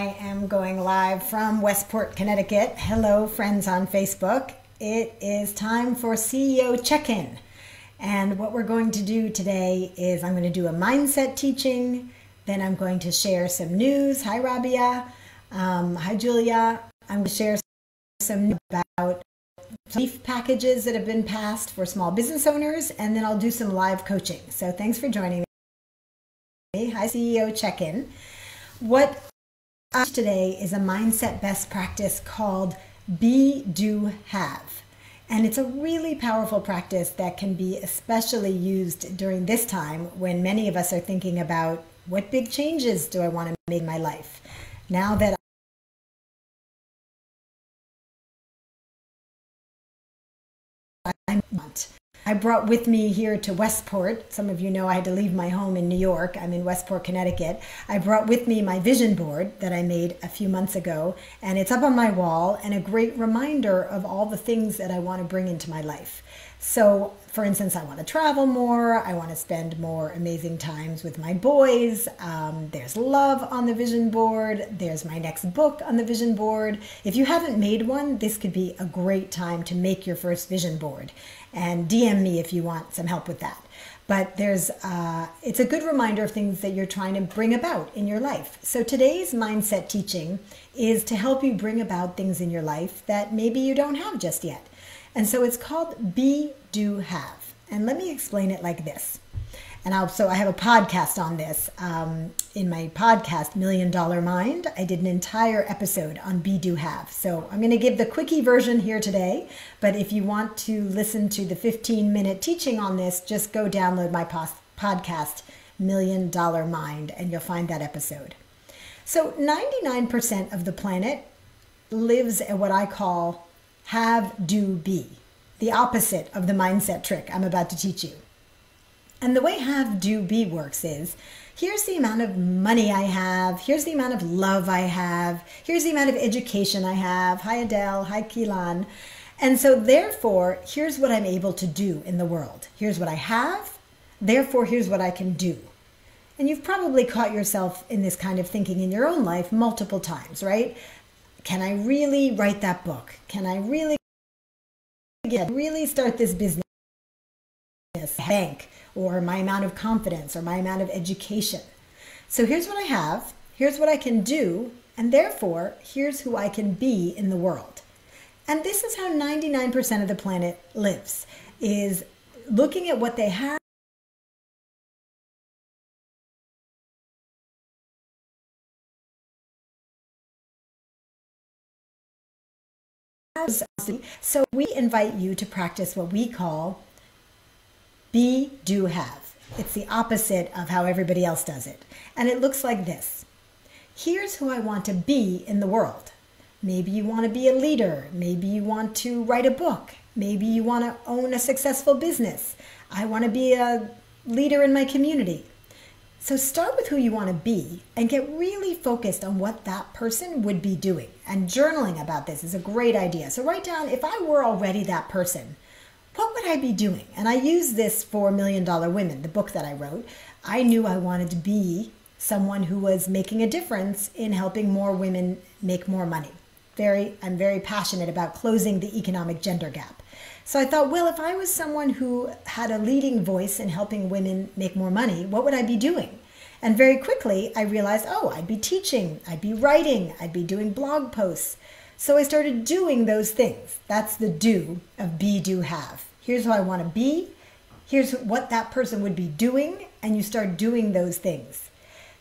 I am going live from Westport, Connecticut. Hello, friends on Facebook. It is time for CEO check in. And what we're going to do today is I'm going to do a mindset teaching. Then I'm going to share some news. Hi, Rabia. Um, hi, Julia. I'm going to share some about relief packages that have been passed for small business owners. And then I'll do some live coaching. So thanks for joining me. Hi, CEO check in. What today is a mindset best practice called Be, Do, Have. And it's a really powerful practice that can be especially used during this time when many of us are thinking about what big changes do I want to make in my life? Now that I brought with me here to Westport. Some of you know I had to leave my home in New York. I'm in Westport, Connecticut. I brought with me my vision board that I made a few months ago, and it's up on my wall and a great reminder of all the things that I want to bring into my life. So, for instance, I want to travel more. I want to spend more amazing times with my boys. Um, there's love on the vision board. There's my next book on the vision board. If you haven't made one, this could be a great time to make your first vision board. And DM me if you want some help with that. But there's, uh, it's a good reminder of things that you're trying to bring about in your life. So today's mindset teaching is to help you bring about things in your life that maybe you don't have just yet. And so it's called Be, Do, Have. And let me explain it like this. And I'll, so I have a podcast on this. Um, in my podcast, Million Dollar Mind, I did an entire episode on Be Do Have. So I'm going to give the quickie version here today. But if you want to listen to the 15 minute teaching on this, just go download my podcast, Million Dollar Mind, and you'll find that episode. So 99% of the planet lives at what I call have, do, be, the opposite of the mindset trick I'm about to teach you. And the way have, do, be works is here's the amount of money I have, here's the amount of love I have, here's the amount of education I have. Hi, Adele. Hi, Kilan. And so, therefore, here's what I'm able to do in the world. Here's what I have, therefore, here's what I can do. And you've probably caught yourself in this kind of thinking in your own life multiple times, right? Can I really write that book? Can I really get really start this business bank or my amount of confidence or my amount of education? So here's what I have, here's what I can do, and therefore here's who I can be in the world. And this is how 99% of the planet lives is looking at what they have So we invite you to practice what we call be, do, have. It's the opposite of how everybody else does it. And it looks like this. Here's who I want to be in the world. Maybe you want to be a leader. Maybe you want to write a book. Maybe you want to own a successful business. I want to be a leader in my community. So start with who you want to be and get really focused on what that person would be doing. And journaling about this is a great idea. So write down if I were already that person, what would I be doing? And I use this for Million Dollar Women, the book that I wrote. I knew I wanted to be someone who was making a difference in helping more women make more money. Very I'm very passionate about closing the economic gender gap. So I thought, well, if I was someone who had a leading voice in helping women make more money, what would I be doing? And very quickly, I realized, oh, I'd be teaching, I'd be writing, I'd be doing blog posts. So I started doing those things. That's the do of be, do, have. Here's who I want to be. Here's what that person would be doing. And you start doing those things.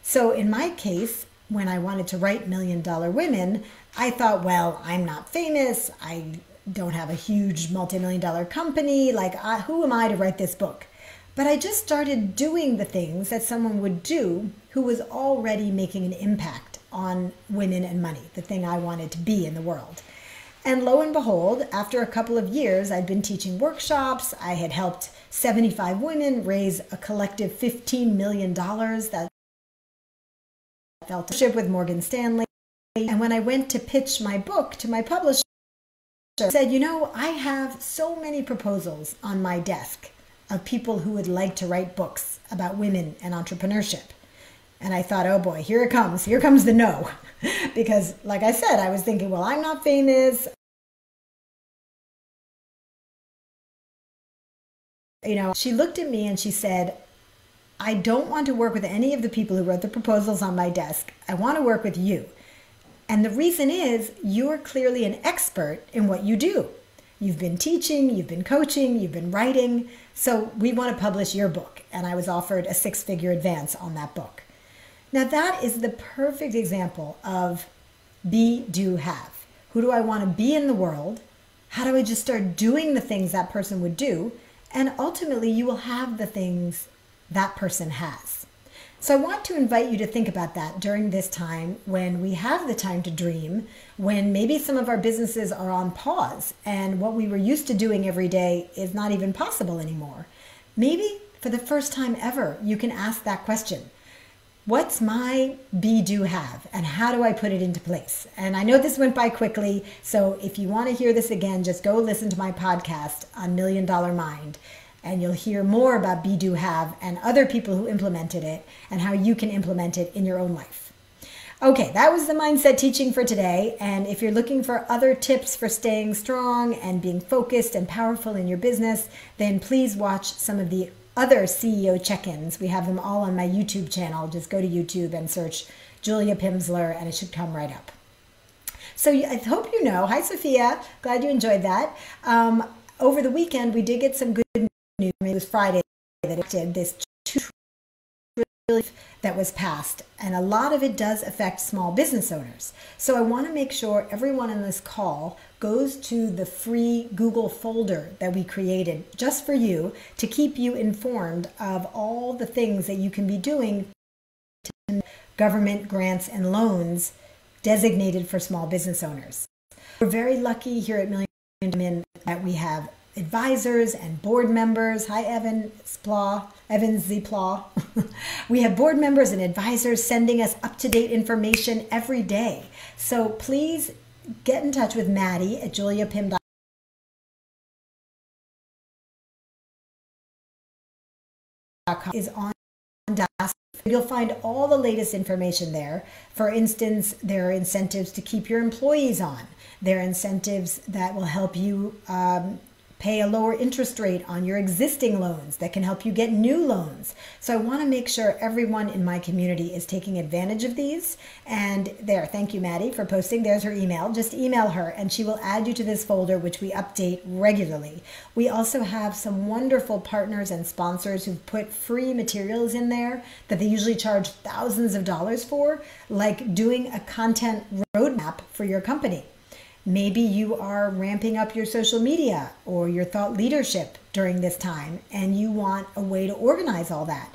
So in my case, when I wanted to write Million Dollar Women, I thought, well, I'm not famous. I don't have a huge multi-million dollar company. Like, I, who am I to write this book? But I just started doing the things that someone would do who was already making an impact on women and money, the thing I wanted to be in the world. And lo and behold, after a couple of years, I'd been teaching workshops. I had helped 75 women raise a collective $15 million that felt ship with Morgan Stanley. And when I went to pitch my book to my publisher, I said, you know, I have so many proposals on my desk of people who would like to write books about women and entrepreneurship. And I thought, oh boy, here it comes. Here comes the no. because, like I said, I was thinking, well, I'm not famous. You know, she looked at me and she said, I don't want to work with any of the people who wrote the proposals on my desk. I want to work with you. And the reason is you're clearly an expert in what you do. You've been teaching, you've been coaching, you've been writing. So we want to publish your book. And I was offered a six figure advance on that book. Now, that is the perfect example of be, do, have. Who do I want to be in the world? How do I just start doing the things that person would do? And ultimately, you will have the things that person has. So I want to invite you to think about that during this time when we have the time to dream, when maybe some of our businesses are on pause and what we were used to doing every day is not even possible anymore. Maybe for the first time ever, you can ask that question what's my be do have and how do I put it into place? And I know this went by quickly, so if you want to hear this again, just go listen to my podcast on Million Dollar Mind and you'll hear more about be do have and other people who implemented it and how you can implement it in your own life. Okay, that was the mindset teaching for today. And if you're looking for other tips for staying strong and being focused and powerful in your business, then please watch some of the other CEO check ins. We have them all on my YouTube channel. Just go to YouTube and search Julia Pimsleur, and it should come right up. So I hope you know. Hi, Sophia. Glad you enjoyed that. Um, over the weekend, we did get some good news. It was Friday that it did this that was passed, and a lot of it does affect small business owners. So I want to make sure everyone in this call goes to the free Google folder that we created just for you to keep you informed of all the things that you can be doing to government grants and loans designated for small business owners. We're very lucky here at Million that we have advisors and board members. Hi, Evan Splaw, Evan Zplaw. we have board members and advisors sending us up to date information every day. So please get in touch with Maddie at juliapim.com. is on. You'll find all the latest information there. For instance, there are incentives to keep your employees on. There are incentives that will help you um, pay a lower interest rate on your existing loans that can help you get new loans. So I want to make sure everyone in my community is taking advantage of these. And there, thank you, Maddie, for posting. There's her email. Just email her and she will add you to this folder, which we update regularly. We also have some wonderful partners and sponsors who've put free materials in there that they usually charge thousands of dollars for, like doing a content roadmap for your company. Maybe you are ramping up your social media or your thought leadership during this time and you want a way to organize all that.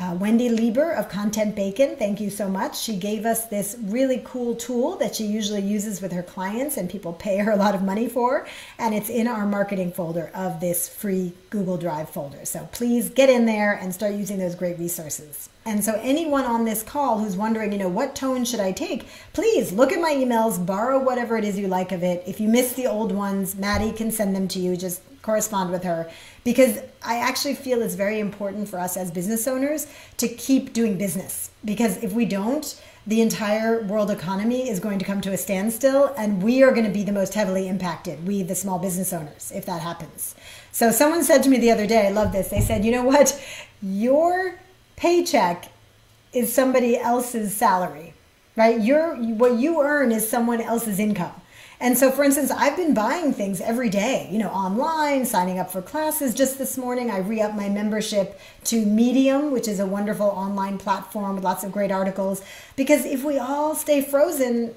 Uh, Wendy Lieber of Content Bacon, thank you so much. She gave us this really cool tool that she usually uses with her clients and people pay her a lot of money for. And it's in our marketing folder of this free Google Drive folder. So please get in there and start using those great resources. And so anyone on this call who's wondering, you know, what tone should I take? Please look at my emails, borrow whatever it is you like of it. If you miss the old ones, Maddie can send them to you. Just correspond with her because I actually feel it's very important for us as business owners to keep doing business because if we don't, the entire world economy is going to come to a standstill and we are going to be the most heavily impacted, we, the small business owners, if that happens. So, someone said to me the other day, I love this. They said, you know what? Your paycheck is somebody else's salary, right? Your, what you earn is someone else's income. And so, for instance, I've been buying things every day, you know, online, signing up for classes. Just this morning, I re upped my membership to Medium, which is a wonderful online platform with lots of great articles. Because if we all stay frozen,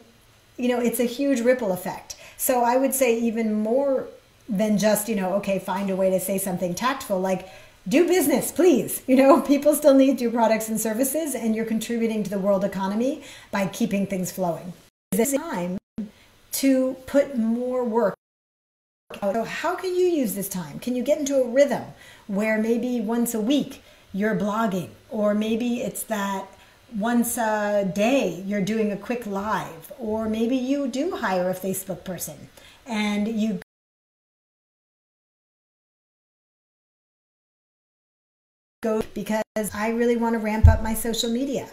you know, it's a huge ripple effect. So, I would say even more than just, you know, okay, find a way to say something tactful, like, do business, please. You know, people still need your products and services, and you're contributing to the world economy by keeping things flowing. This time to put more work so how can you use this time? Can you get into a rhythm where maybe once a week you're blogging, or maybe it's that once a day you're doing a quick live, or maybe you do hire a Facebook person and you go because I really want to ramp up my social media.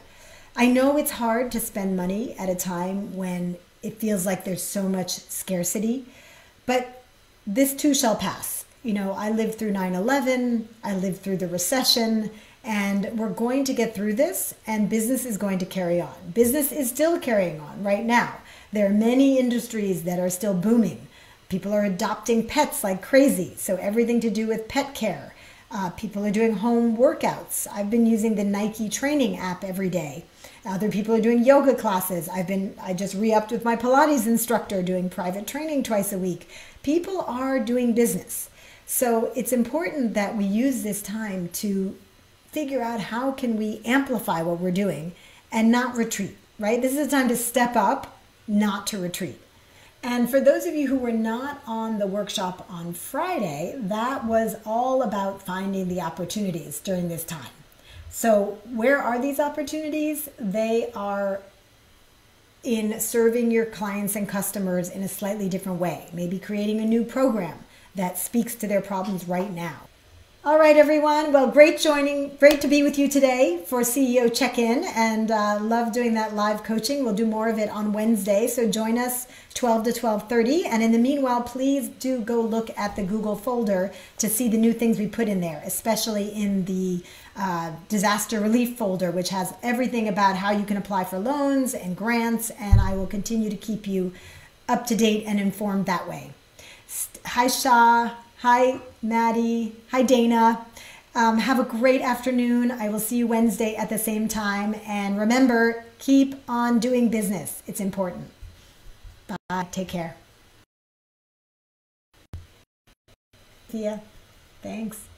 I know it's hard to spend money at a time when it feels like there's so much scarcity, but this too shall pass. You know, I lived through 9 11, I lived through the recession, and we're going to get through this, and business is going to carry on. Business is still carrying on right now. There are many industries that are still booming. People are adopting pets like crazy, so everything to do with pet care. Uh, people are doing home workouts. I've been using the Nike training app every day. Other people are doing yoga classes. I've been I just re-upped with my Pilates instructor doing private training twice a week. People are doing business. So it's important that we use this time to figure out how can we amplify what we're doing and not retreat, right? This is a time to step up, not to retreat. And for those of you who were not on the workshop on Friday, that was all about finding the opportunities during this time. So, where are these opportunities? They are in serving your clients and customers in a slightly different way, maybe creating a new program that speaks to their problems right now. All right, everyone. Well, great joining. Great to be with you today for CEO Check In, and uh, love doing that live coaching. We'll do more of it on Wednesday, so join us 12 to 12:30. And in the meanwhile, please do go look at the Google folder to see the new things we put in there, especially in the uh, disaster relief folder, which has everything about how you can apply for loans and grants. And I will continue to keep you up to date and informed that way. Hi, Shah. Hi, Maddie. Hi, Dana. Um, have a great afternoon. I will see you Wednesday at the same time. And remember, keep on doing business. It's important. Bye. Take care. See ya. Thanks.